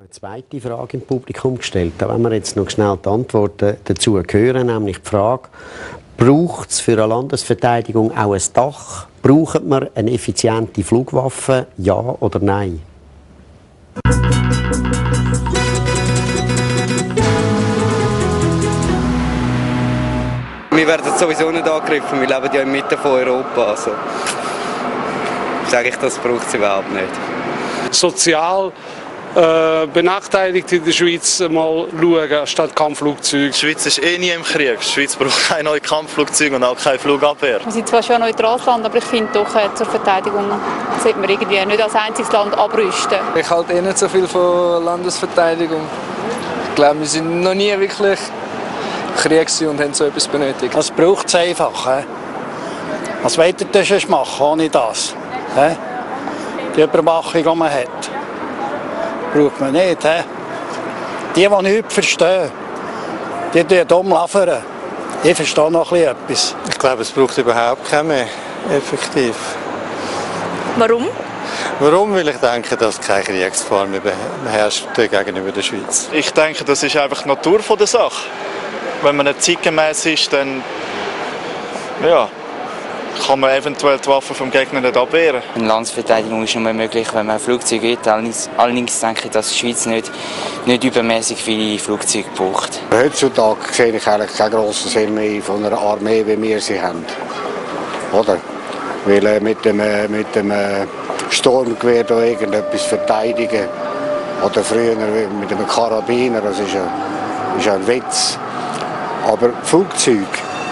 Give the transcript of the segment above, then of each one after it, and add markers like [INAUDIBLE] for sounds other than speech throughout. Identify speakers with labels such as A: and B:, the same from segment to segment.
A: Eine zweite Frage im Publikum gestellt. Da wollen wir jetzt noch schnell die Antworten dazu hören, nämlich die Frage, braucht es für eine Landesverteidigung auch ein Dach? Braucht man eine effiziente Flugwaffe? Ja oder nein?
B: Wir werden sowieso nicht angegriffen, wir leben ja in der Mitte von Europa. Also sage ich, das braucht es überhaupt nicht.
C: Sozial äh, benachteiligt in der Schweiz mal schauen, statt Kampfflugzeuge.
D: Die Schweiz ist eh nie im Krieg. Die Schweiz braucht [LAUGHS] keine neuen Kampfflugzeuge und auch keine Flugabwehr.
E: Wir sind zwar schon ein neutrales Land, aber ich finde doch, äh, zur Verteidigung sollte man irgendwie nicht als einziges Land abrüsten.
F: Ich halte eh nicht so viel von Landesverteidigung. Ich glaube, wir sind noch nie wirklich Krieg und haben so etwas benötigt.
G: Das braucht es einfach. He? Was wollt ihr denn sonst machen ohne das? He? Die Überwachung, die man hat, braucht man nicht. He? Die, die nichts verstehen, die tun dumm laufen. Ich verstehe noch etwas.
H: Ich glaube, es braucht überhaupt keine mehr, effektiv.
E: Warum?
H: Warum? Weil ich denke, dass keine Kriegsgefahr mehr herrscht gegenüber der Schweiz.
D: Ich denke, das ist einfach die Natur der Sache wenn man nicht zeitgemäß ist, dann ja, kann man eventuell die Waffen vom Gegner nicht abwehren.
I: Eine Landesverteidigung ist nur möglich, wenn man Flugzeuge hat. Allerdings, denke ich, dass die Schweiz nicht, nicht übermäßig viele Flugzeuge braucht.
G: Heutzutage sehe ich eigentlich keinen grossen Sinn mehr von einer Armee, wie wir sie haben. Oder? Weil äh, mit dem, äh, mit dem äh, Sturmgewehr da irgendetwas verteidigen oder früher mit einem Karabiner, das ist ein, ist ein Witz. Aber Flugzeuge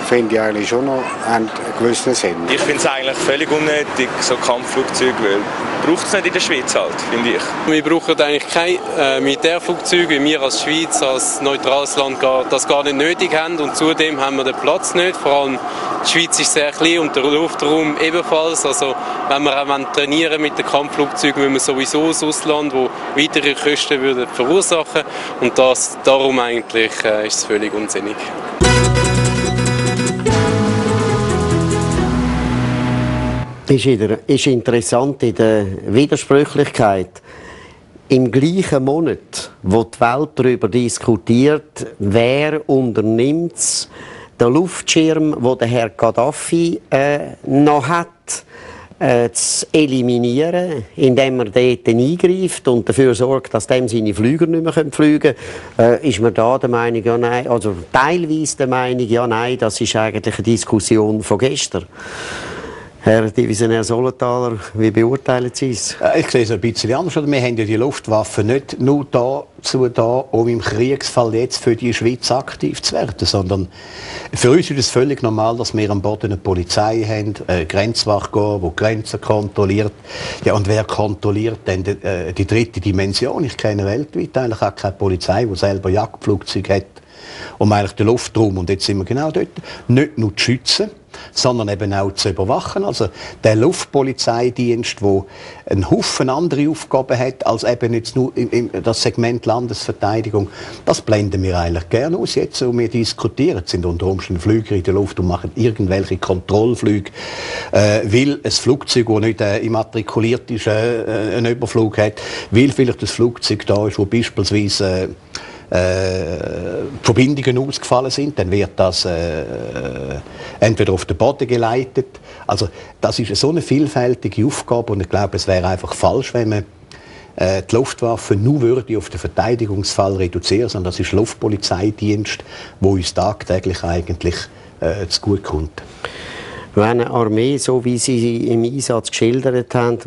G: finde ich eigentlich schon noch einen gewissen Sinn.
J: Ich finde es eigentlich völlig unnötig, so Kampfflugzeuge, weil braucht es nicht in der Schweiz halt, finde ich.
K: Wir brauchen eigentlich kein äh, Militärflugzeug, wie wir als Schweiz, als neutrales Land das gar nicht nötig haben und zudem haben wir den Platz nicht. Vor allem die Schweiz ist sehr klein und der Luftraum ebenfalls. Also wenn wir auch trainieren mit den Kampfflugzeugen, müssen wir sowieso das Ausland, wo weitere Kosten würden verursachen und das, darum eigentlich äh, ist es völlig unsinnig.
A: Ist, ist interessant in der Widersprüchlichkeit. Im gleichen Monat, wo die Welt darüber diskutiert, wer unternimmt den Luftschirm, wo der Herr Gaddafi äh, noch hat, äh, zu eliminieren, indem er dort eingreift und dafür sorgt, dass dem seine Flüger nicht mehr fliegen können, äh, ist man da der Meinung, ja nein, also teilweise der Meinung, ja nein, das ist eigentlich eine Diskussion von gestern. Herr Divisionär Solenthaler, wie beurteilen Sie es?
L: Äh, ich sehe es ein bisschen anders. Wir haben ja die Luftwaffe nicht nur dazu da, um im Kriegsfall jetzt für die Schweiz aktiv zu werden, sondern für uns ist es völlig normal, dass wir am Boden eine Polizei haben, eine Grenzwache die Grenzen kontrolliert. Ja, und wer kontrolliert denn die, äh, die dritte Dimension? Ich kenne weltweit eigentlich auch keine Polizei, die selber Jagdflugzeuge hat, um eigentlich den Luftraum, und jetzt sind wir genau dort, nicht nur zu schützen, sondern eben auch zu überwachen. Also der Luftpolizeidienst, wo einen Haufen andere Aufgaben hat, als eben jetzt nur im, im, das Segment Landesverteidigung, das blenden wir eigentlich gerne aus. Jetzt, wo wir diskutieren, sind unter Umständen Flüger in der Luft und machen irgendwelche Kontrollflüge, äh, weil ein Flugzeug, das nicht äh, immatrikuliert ist, äh, einen Überflug hat, weil vielleicht das Flugzeug da ist, wo beispielsweise äh, äh, Verbindungen ausgefallen sind, dann wird das äh, entweder auf den Boden geleitet. Also das ist so eine vielfältige Aufgabe und ich glaube, es wäre einfach falsch, wenn man äh, die Luftwaffe nur würde auf den Verteidigungsfall reduzieren, sondern das ist Luftpolizeidienst, wo uns tagtäglich eigentlich äh, zu gut kommt.
A: Wenn eine Armee, so wie Sie sie im Einsatz geschildert haben,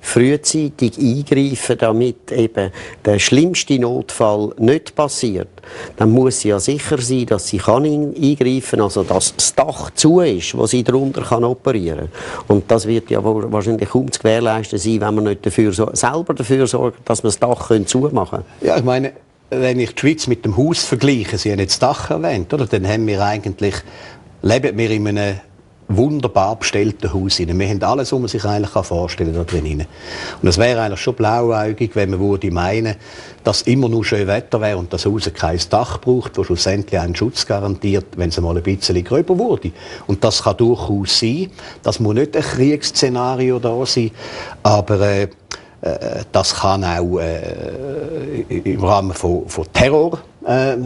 A: frühzeitig eingreifen, damit eben der schlimmste Notfall nicht passiert, dann muss sie ja sicher sein, dass sie kann eingreifen, also dass das Dach zu ist, wo sie darunter kann operieren. Und das wird ja wahrscheinlich kaum zu gewährleisten sein, wenn man nicht dafür selber dafür sorgt, dass man das Dach zumachen können.
L: Ja, ich meine, wenn ich die Schweiz mit dem Haus vergleiche, Sie haben jetzt das Dach erwähnt, oder? dann haben wir eigentlich, leben wir in einem wunderbar bestellten Haus rein. Wir haben alles, was man sich eigentlich vorstellen kann, da drin. Und es wäre eigentlich schon blauäugig, wenn man würde meinen, dass immer nur schön Wetter wäre und das Haus kein Dach braucht, das schlussendlich einen Schutz garantiert, wenn es mal ein bisschen gröber wurde. Und das kann durchaus sein. Das muss nicht ein Kriegsszenario da sein. Aber äh, Äh, das kann auch äh, im Rahmen von, von Terroraktivitäten, äh,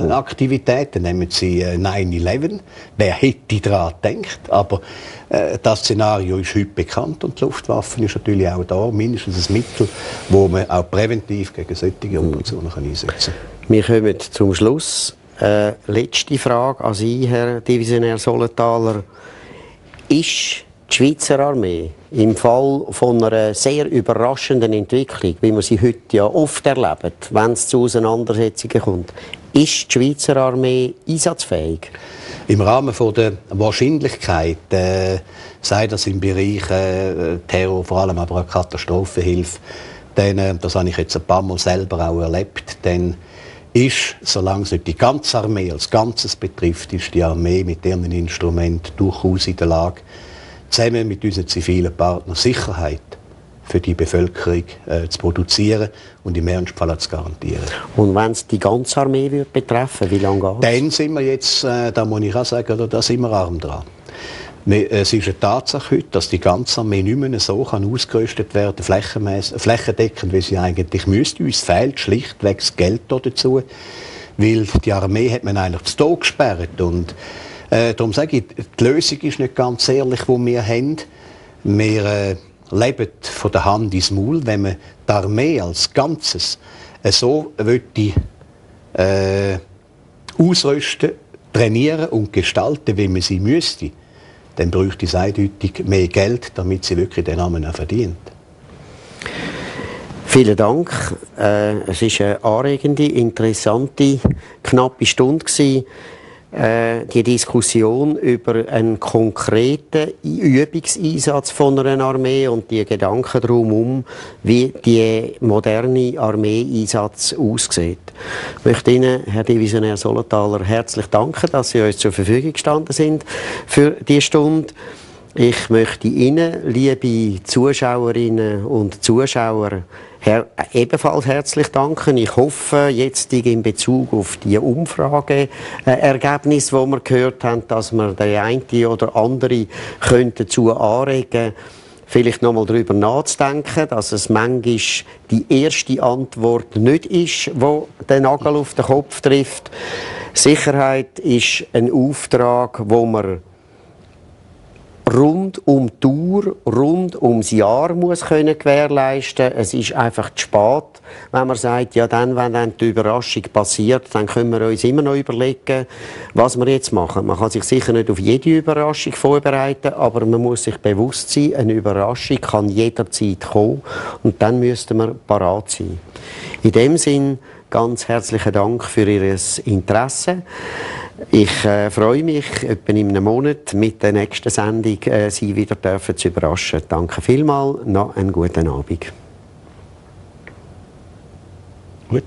L: nehmen Sie äh, 9-11. Wer hätte daran gedacht? Aber äh, das Szenario ist heute bekannt und die Luftwaffe ist natürlich auch da mindestens ein Mittel, wo man auch präventiv gegen solche Operationen kann einsetzen kann.
A: Wir kommen zum Schluss. Äh, letzte Frage an Sie, Herr Divisionär Solenthaler. Ist die Schweizer Armee im Fall von einer sehr überraschenden Entwicklung, wie man sie heute ja oft erlebt, wenn es zu Auseinandersetzungen kommt, ist die Schweizer Armee einsatzfähig?
L: Im Rahmen von der Wahrscheinlichkeit, äh, sei das im Bereich äh, Terror, vor allem aber auch Katastrophenhilfe, denn, äh, das habe ich jetzt ein paar Mal selber auch erlebt, denn ist, solange es nicht die ganze Armee als Ganzes betrifft, ist die Armee mit ihren Instrumenten durchaus in der Lage, zusammen mit unseren zivilen Partnern Sicherheit für die Bevölkerung äh, zu produzieren und im Ernstfall zu garantieren.
A: Und wenn es die ganze Armee wird betreffen, wie lange geht
L: es? Dann sind wir jetzt, äh, da muss ich auch sagen, da sind wir arm dran. Es ist eine Tatsache heute, dass die ganze Armee nicht mehr so kann ausgerüstet werden flächendeckend, wie sie eigentlich müsste. Uns fehlt schlichtweg das Geld dazu, weil die Armee hat man eigentlich zu Tod gesperrt und äh, darum sage ich, die Lösung ist nicht ganz ehrlich, die wir haben. Wir äh, leben von der Hand ins Maul, wenn man die Armee als Ganzes äh, so möchte, äh, ausrüsten, trainieren und gestalten, wie man sie müsste, dann bräuchte es eindeutig mehr Geld, damit sie wirklich den Namen auch verdient.
A: Vielen Dank. Äh, es war eine anregende, interessante, knappe Stunde. Gewesen. Äh, die Diskussion über einen konkreten Übungseinsatz von einer Armee und die Gedanken darum, wie die moderne Armeeeinsatz aussieht. Ich möchte Ihnen, Herr Divisionär Solenthaler, herzlich danken, dass Sie uns zur Verfügung gestanden sind für diese Stunde. Ich möchte Ihnen, liebe Zuschauerinnen und Zuschauer, her ebenfalls herzlich danken. Ich hoffe jetzt in Bezug auf die Umfrageergebnisse, die wir gehört haben, dass wir der eine oder andere könnte dazu anregen vielleicht nochmal darüber nachzudenken, dass es manchmal die erste Antwort nicht ist, wo den Nagel auf den Kopf trifft. Sicherheit ist ein Auftrag, wo man rund um die Tour, rund ums Jahr muss können gewährleisten. Es ist einfach zu spät, wenn man sagt, ja dann, wenn dann die Überraschung passiert, dann können wir uns immer noch überlegen, was wir jetzt machen. Man kann sich sicher nicht auf jede Überraschung vorbereiten, aber man muss sich bewusst sein, eine Überraschung kann jederzeit kommen und dann müssten wir parat sein. In dem Sinn ganz herzlichen Dank für Ihr Interesse. Ich äh, freue mich, etwa in einem Monat mit der nächsten Sendung äh, Sie wieder dürfen zu überraschen. Danke vielmals, noch einen guten Abend.
L: Gut.